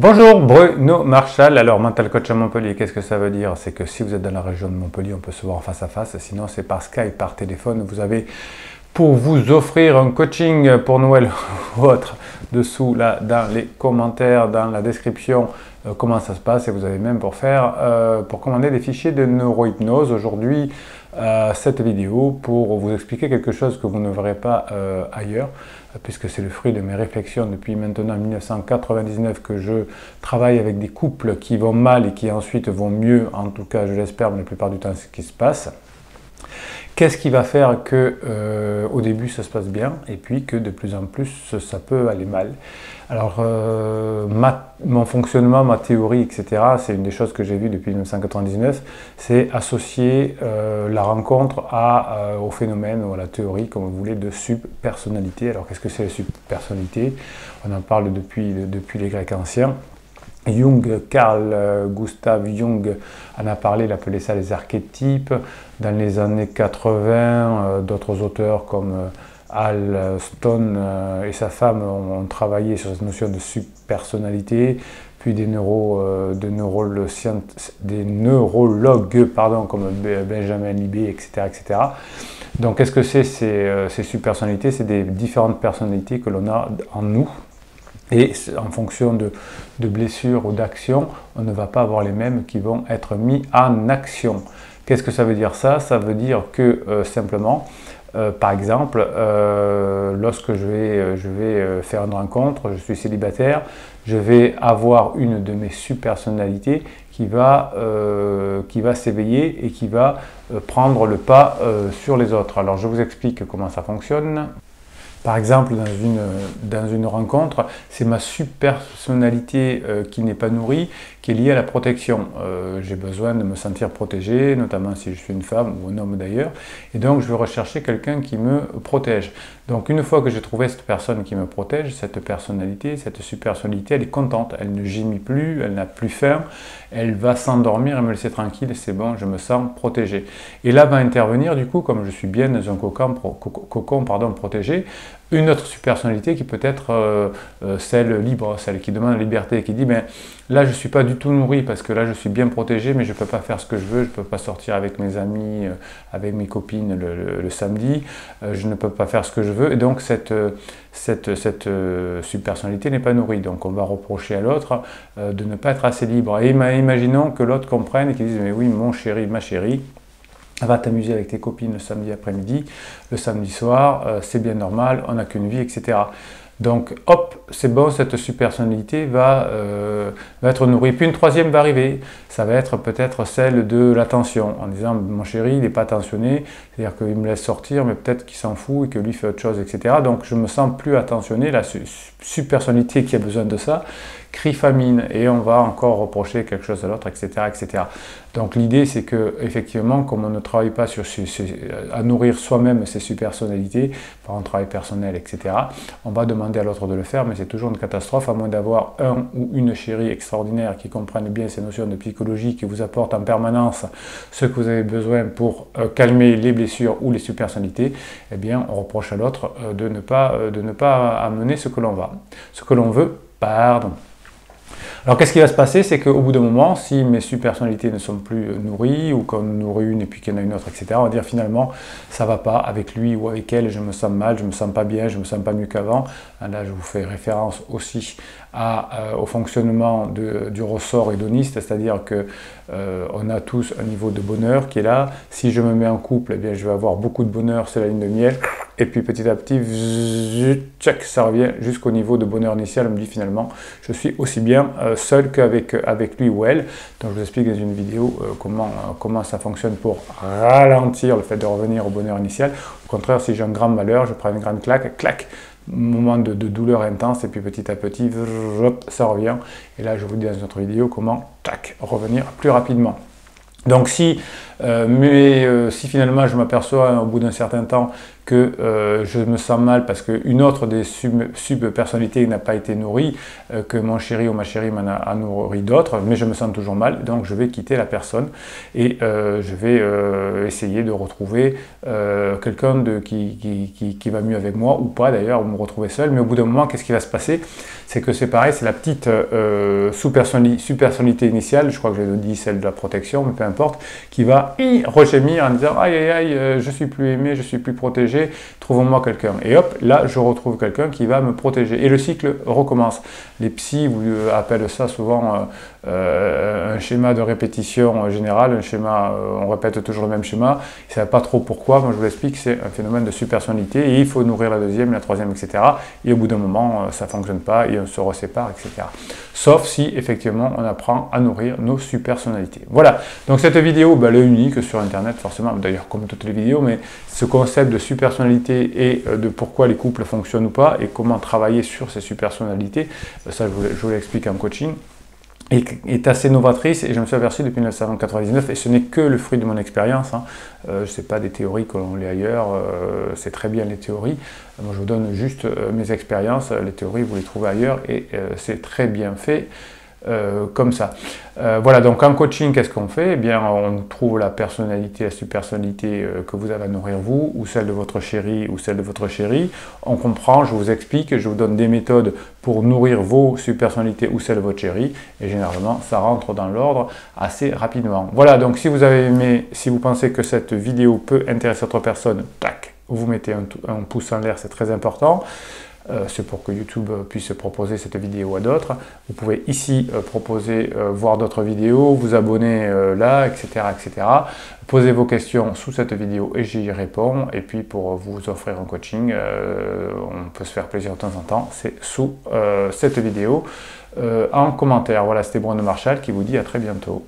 Bonjour Bruno Marshall, alors mental coach à Montpellier, qu'est-ce que ça veut dire? C'est que si vous êtes dans la région de Montpellier, on peut se voir face à face, sinon c'est par Skype, par téléphone, vous avez pour vous offrir un coaching pour Noël ou autre, dessous là dans les commentaires, dans la description, euh, comment ça se passe. Et vous avez même pour faire, euh, pour commander des fichiers de neurohypnose. Aujourd'hui, euh, cette vidéo pour vous expliquer quelque chose que vous ne verrez pas ailleurs puisque c'est le fruit de mes réflexions depuis maintenant 1999 que je travaille avec des couples qui vont mal et qui ensuite vont mieux, en tout cas je l'espère, mais la plupart du temps c'est ce qui se passe. Qu'est-ce qui va faire que euh, au début ça se passe bien et puis que de plus en plus ça peut aller mal? Alors euh, mon fonctionnement, ma théorie, etc. C'est une des choses que j'ai vues depuis 1999, c'est associer euh, la rencontre à, au phénomène ou à la théorie, comme vous voulez, de subpersonnalité. Alors qu'est-ce que c'est la subpersonnalité? On en parle depuis, depuis les Grecs anciens. Jung, Carl euh, Gustav Jung en a parlé, il appelait ça les archétypes. Dans les années 80, euh, d'autres auteurs comme euh, Al Stone et sa femme ont, travaillé sur cette notion de subpersonnalité, puis des, neuro, de des neurologues pardon, comme Benjamin Libé, etc. etc. Donc qu'est-ce que c'est ces, ces subpersonnalités C'est des différentes personnalités que l'on a en nous, et en fonction de, blessures ou d'actions, on ne va pas avoir les mêmes qui vont être mis en action. Qu'est-ce que ça veut dire ça? Ça veut dire que euh, simplement, euh, par exemple, euh, lorsque je vais, je vais faire une rencontre, je suis célibataire, je vais avoir une de mes subpersonnalités qui va s'éveiller et qui va prendre le pas sur les autres. Alors je vous explique comment ça fonctionne. Par exemple, dans une, dans une rencontre, c'est ma subpersonnalité euh, qui n'est pas nourrie, qui est liée à la protection. Euh, j'ai besoin de me sentir protégé, notamment si je suis une femme ou un homme d'ailleurs, et donc je veux rechercher quelqu'un qui me protège. Donc une fois que j'ai trouvé cette personne qui me protège, cette personnalité, cette subpersonnalité, elle est contente, elle ne gémit plus, elle n'a plus faim, elle va s'endormir et me laisser tranquille, c'est bon, je me sens protégé. Et là va intervenir du coup, comme je suis bien dans un cocon, cocon pardon, protégé, une autre subpersonnalité qui peut être euh, euh, celle libre, celle qui demande la liberté, qui dit ben, là je ne suis pas du tout nourri parce que là je suis bien protégé mais je ne peux pas faire ce que je veux, je ne peux pas sortir avec mes amis, euh, avec mes copines le, samedi, je ne peux pas faire ce que je veux et donc cette, cette, cette n'est pas nourrie. Donc on va reprocher à l'autre de ne pas être assez libre. Et imaginons que l'autre comprenne et qu'il dise mais oui mon chéri, ma chérie, va t'amuser avec tes copines le samedi après-midi, le samedi soir, euh, c'est bien normal, on n'a qu'une vie, etc. Donc hop, c'est bon, cette va, euh, va être nourrie. Puis une troisième va arriver, ça va être peut-être celle de l'attention, en disant mon chéri, il n'est pas attentionné, c'est-à-dire qu'il me laisse sortir, mais peut-être qu'il s'en fout et que lui fait autre chose, etc. Donc je me sens plus attentionné, la subpersonnalité qui a besoin de ça, crie famine et on va encore reprocher quelque chose à l'autre, etc., etc. Donc l'idée c'est que effectivement, comme on ne travaille pas sur, à nourrir soi-même ses subpersonnalités par un travail personnel, etc., on va demander à l'autre de le faire, mais c'est toujours une catastrophe à moins d'avoir un ou une chérie extraordinaire qui comprenne bien ces notions de psychologie, qui vous apporte en permanence ce que vous avez besoin pour euh, calmer les blessures ou les subpersonnalités. Eh bien, on reproche à l'autre euh, de ne pas euh, de ne pas amener ce que l'on va, ce que l'on veut. Pardon. Alors qu'est-ce qui va se passer? C'est qu'au bout d'un moment, si mes subpersonnalités ne sont plus nourries, ou qu'on nourrit une et puis qu'il y en a une autre, etc., on va dire finalement, ça va pas avec lui ou avec elle, je me sens mal, je me sens pas bien, je me sens pas mieux qu'avant. Là, je vous fais référence aussi euh, au fonctionnement du ressort hédoniste, c'est-à-dire que euh, on a tous un niveau de bonheur qui est là. Si je me mets en couple, eh bien, je vais avoir beaucoup de bonheur, c'est la ligne de miel. Et puis petit à petit, ça revient jusqu'au niveau de bonheur initial. On me dit finalement, je suis aussi bien euh, seul qu'avec avec lui ou elle. Donc je vous explique dans une vidéo comment, comment ça fonctionne pour ralentir le fait de revenir au bonheur initial. Au contraire, si j'ai un grand malheur, je prends une grande claque, clac, moment de, douleur intense et puis petit à petit, ça revient. Et là, je vous dis dans une autre vidéo comment tac, revenir plus rapidement. Donc si mais si finalement je m'aperçois au bout d'un certain temps que euh, je me sens mal parce qu'une autre des sub-personnalités n'a pas été nourrie, euh, que mon chéri ou ma chérie m'en a, nourri d'autres, mais je me sens toujours mal, donc je vais quitter la personne et euh, je vais essayer de retrouver quelqu'un qui, qui, qui, va mieux avec moi ou pas d'ailleurs, ou me retrouver seul, mais au bout d'un moment, qu'est-ce qui va se passer? C'est que c'est pareil, c'est la petite sous-personnalité initiale, je crois que j'ai dit celle de la protection, mais peu importe, qui va y regémir en disant aïe aïe aïe, je suis plus aimé, je suis plus protégé, trouvons-moi quelqu'un. Et hop, là, je retrouve quelqu'un qui va me protéger. Et le cycle recommence. Les psys vous euh, appellent ça souvent euh, euh, un schéma de répétition générale, un schéma, on répète toujours le même schéma. Ils ne savent pas trop pourquoi. Moi, je vous l'explique, c'est un phénomène de supersonnalité. Et il faut nourrir la deuxième, la troisième, etc. Et au bout d'un moment, ça ne fonctionne pas et on se resépare, etc. Sauf si, effectivement, on apprend à nourrir nos supersonnalités. Voilà. Donc, cette vidéo, bah, elle est unique sur Internet, forcément. D'ailleurs, comme toutes les vidéos, mais ce concept de super personnalité et euh, de pourquoi les couples fonctionnent ou pas et comment travailler sur ces supersonnalités, euh, ça je vous, l'explique en coaching, est, assez novatrice et je me suis aperçu depuis 1999 et ce n'est que le fruit de mon expérience. Hein. Euh, je sais pas des théories que l'on lit ailleurs, c'est très bien les théories. Moi je vous donne juste mes expériences, les théories vous les trouvez ailleurs et c'est très bien fait. Euh, comme ça. Euh, voilà, donc en coaching, qu'est-ce qu'on fait? Eh bien, on trouve la personnalité, la subpersonnalité euh, que vous avez à nourrir vous, ou celle de votre chéri, ou celle de votre chéri. On comprend, je vous explique, je vous donne des méthodes pour nourrir vos subpersonnalités ou celle de votre chéri, et généralement, ça rentre dans l'ordre assez rapidement. Voilà, donc si vous avez aimé, si vous pensez que cette vidéo peut intéresser autre personne, tac, vous mettez un pouce en l'air, c'est très important. Euh, c'est pour que YouTube puisse proposer cette vidéo à d'autres. Vous pouvez ici euh, proposer, euh, voir d'autres vidéos, vous abonner là, etc., etc. Posez vos questions sous cette vidéo et j'y réponds. Et puis pour vous offrir un coaching, on peut se faire plaisir de temps en temps, c'est sous cette vidéo en commentaire. Voilà, c'était Bruno Marshall qui vous dit à très bientôt.